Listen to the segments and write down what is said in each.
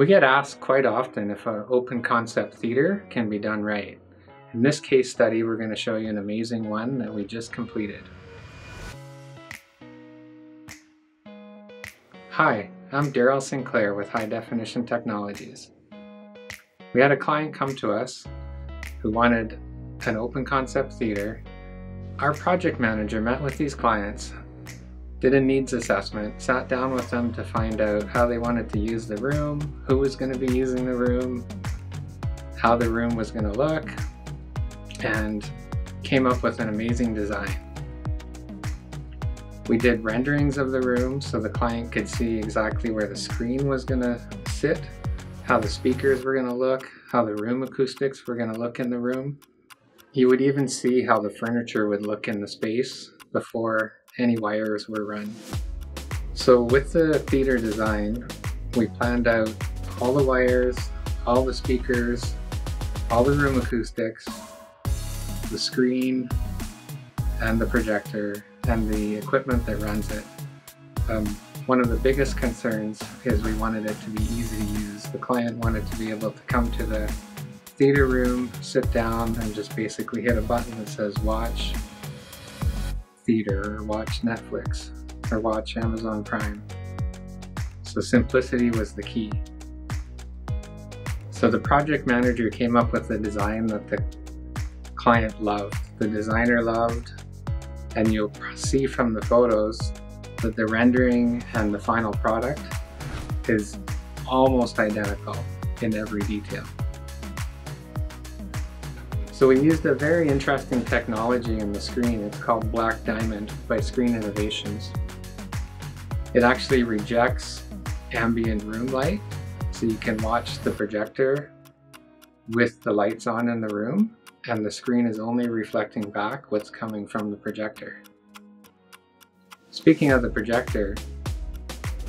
We get asked quite often if an open concept theater can be done right. In this case study, we're going to show you an amazing one that we just completed. Hi, I'm Daryl Sinclair with High Definition Technologies. We had a client come to us who wanted an open concept theater. Our project manager met with these clients did a needs assessment, sat down with them to find out how they wanted to use the room, who was going to be using the room, how the room was going to look, and came up with an amazing design. We did renderings of the room so the client could see exactly where the screen was going to sit, how the speakers were going to look, how the room acoustics were going to look in the room. You would even see how the furniture would look in the space before any wires were run. So with the theater design, we planned out all the wires, all the speakers, all the room acoustics, the screen, and the projector, and the equipment that runs it. Um, one of the biggest concerns is we wanted it to be easy to use. The client wanted to be able to come to the theater room, sit down, and just basically hit a button that says watch, theater or watch Netflix or watch Amazon Prime. So simplicity was the key. So the project manager came up with a design that the client loved, the designer loved, and you'll see from the photos that the rendering and the final product is almost identical in every detail. So we used a very interesting technology in the screen. It's called Black Diamond by Screen Innovations. It actually rejects ambient room light, so you can watch the projector with the lights on in the room, and the screen is only reflecting back what's coming from the projector. Speaking of the projector,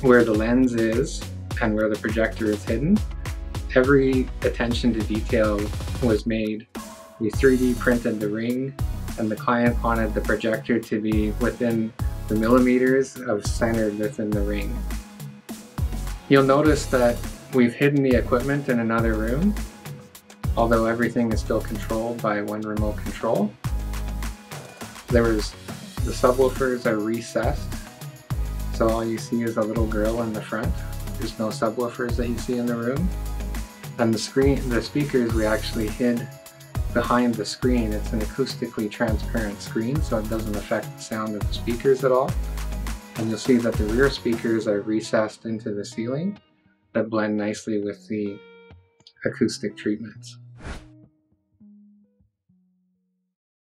where the lens is and where the projector is hidden, every attention to detail was made we 3D printed the ring and the client wanted the projector to be within the millimeters of centered within the ring. You'll notice that we've hidden the equipment in another room, although everything is still controlled by one remote control. There was, the subwoofers are recessed, so all you see is a little grill in the front. There's no subwoofers that you see in the room. And the screen, the speakers we actually hid behind the screen. It's an acoustically transparent screen, so it doesn't affect the sound of the speakers at all. And you'll see that the rear speakers are recessed into the ceiling that blend nicely with the acoustic treatments.